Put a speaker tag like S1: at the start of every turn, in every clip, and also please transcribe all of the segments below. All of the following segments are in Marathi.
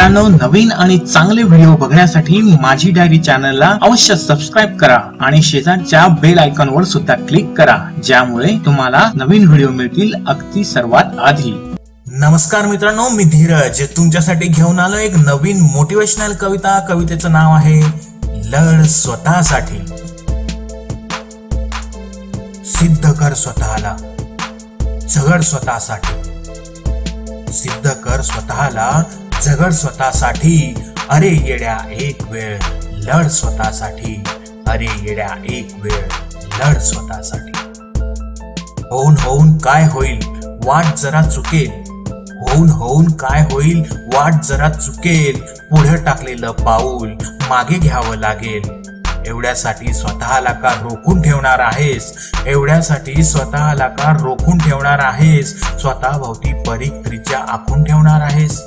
S1: मित्रांनो नवीन आणि चांगले व्हिडिओ बघण्यासाठी माझी डायरी चॅनलला अवश्य सबस्क्राईब करा आणि शेजारच्या बेल आयकॉन वर सुद्धा क्लिक करा ज्यामुळे तुम्हाला नवीन व्हिडिओ मिळतील अगदी सर्वात आधी. नमस्कार मित्रांनो मी धीरज. तुमच्यासाठी घेऊन आलो एक नवीन मोटिवेशनल कविता. कवितेचं नाव आहे लढ स्वतःसाठी. सिद्ध कर स्वतःला. झगड स्वतःसाठी. सिद्ध कर स्वतःला. झगड स्वतःसाठी. अरे येड्या एक वेळ लढ स्वतःसाठी. अरे येड्या एक वेळ लढ स्वतःसाठी. होऊन होऊन काय होईल? वाट जरा चुकेल. होऊन होऊन काय होईल? वाट जरा चुकेल. पुढे टाकलेलं पाऊल मागे घ्यावं लागेल. एवढ्यासाठी स्वतःला का रोखून ठेवणार आहेस? एवढ्यासाठी स्वतःला का रोखून ठेवणार आहेस? स्वतःभोवती भोवती आखून ठेवणार आहेस?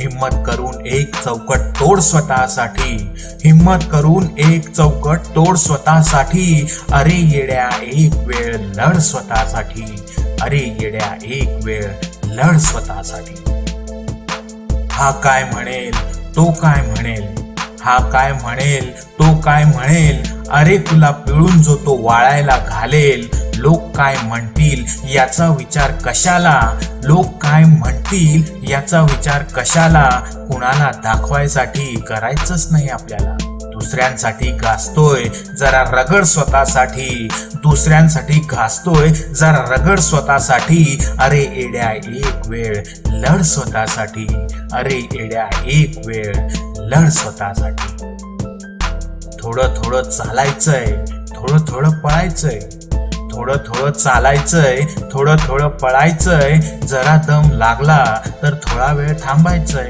S1: हिम्मत करून एक चौकट तोड स्वतःसाठी. हिम्मत करून एक चौकट तोड स्वतःसाठी. अरे येड्या एक वेळ लढ स्वतःसाठी. अरे येड्या एक वेळ लढ स्वतःसाठी. हा काय म्हणेल तो काय म्हणेल? हा काय म्हणेल तो काय म्हणेल? अरे तुला पिळून जो तो वाळायला घालेल लोक काय म्हणतील याचा विचार कशाला? लोक काय म्हणतील याचा विचार कशाला? कुणाला दाखवायसाठी करायचंच नाही आपल्याला. दुसऱ्यांसाठी घासतोय जरा रगड स्वतःसाठी. दुसऱ्यांसाठी घासतोय जरा रगड स्वतःसाठी. अरे एड्या एक वेळ लढ स्वतःसाठी. अरे एड्या एक वेळ लढ स्वतःसाठी. थोडं थोडं चालायचंय थोडं थोडं पळायचंय. थोडं थोडं चालायचंय थोडं थोडं पळायचंय. जरा दम लागला तर थोडा वेळ थांबायचंय.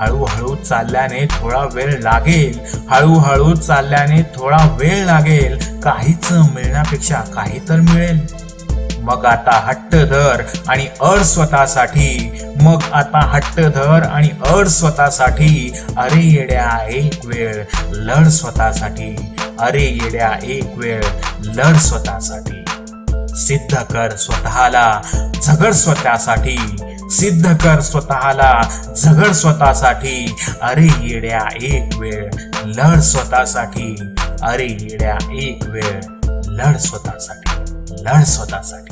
S1: हळूहळू चालल्याने थोडा वेळ लागेल. हळूहळू चालल्याने थोडा वेळ लागेल. काहीच मिळण्यापेक्षा काही तर मिळेल. मग आता हट्ट धर आणि अड स्वतःसाठी. मग आता हट्ट धर आणि अड स्वतःसाठी. अरे येड्या एक वेळ. लढ स्वतःसाठी. अरे येड्या एक वेळ. लढ स्वतःसाठी. सिद्ध कर स्वतःला. झगड स्वतःसाठी. सिद्ध कर स्वतःला. झगड स्वतःसाठी. अरे येड्या एक वेळ. लढ स्वतःसाठी. अरे येड्या एक वेळ. लढ स्वतःसाठी. लढ स्वतःसाठी.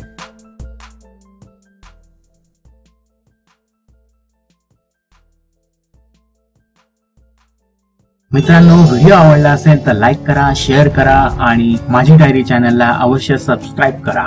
S1: मित्रांनो व्हिडिओ आवडला असेल तर लाईक करा शेअर करा आणि माझी डायरी चॅनलला अवश्य सबस्क्राईब करा.